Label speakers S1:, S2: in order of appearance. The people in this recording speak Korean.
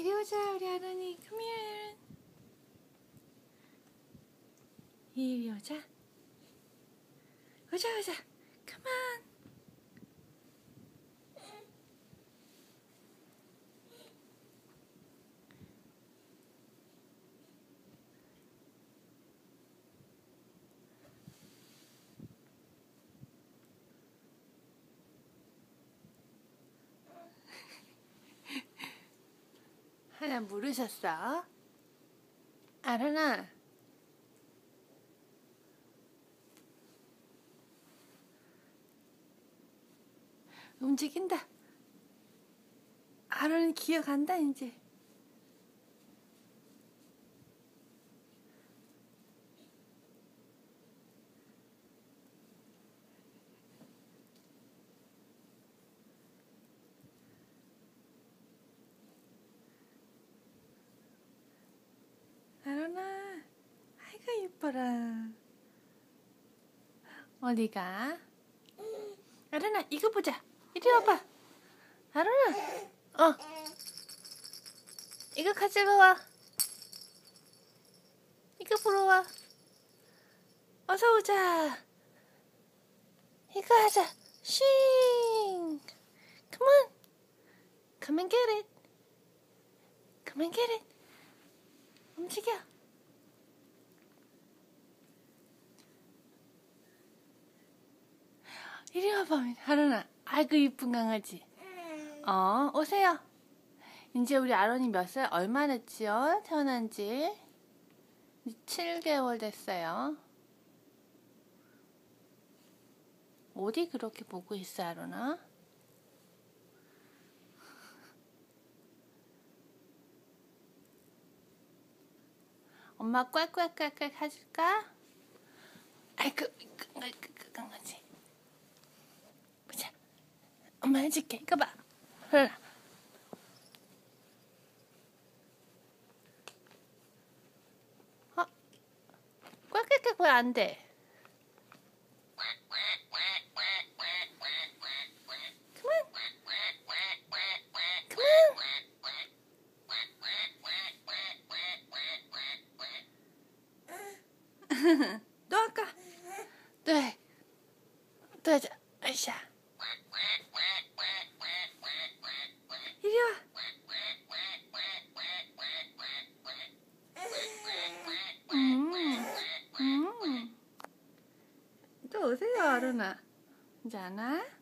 S1: 이리 오자 우리 아론이 Come here 이리 오자. 오자 오자. Come on 하나 물으셨어? 아론아 움직인다. 아론이 기어간다 이제 아론아 이뻐라. 어디가? 아론아 이거 보자. 이리 와봐. 아론아. 어. 이거 가지러 와. 이거 보러 와. 어서 오자. 이거 하자. 싱 Come on. Come and get it. Come and get it. 움직여. 이리 와봐, 하루나. 아이고, 이쁜 강아지. 어, 오세요. 이제 우리 아론이 몇 살, 얼마 됐지요? 태어난 지? 7개월 됐어요. 어디 그렇게 보고 있어, 아론아? 엄마 꽉꽉꽉꽉 해줄까? 아이고, 아이고, 그 강아지. 보자. 엄마 해줄게. 이거 봐. 흘라. 어? 꽉꽉꽉 왜안 돼? 그만. 그만. 또 할까? 또 해. 또 하자. 아이 じゃあな。